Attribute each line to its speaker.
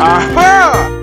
Speaker 1: Aha!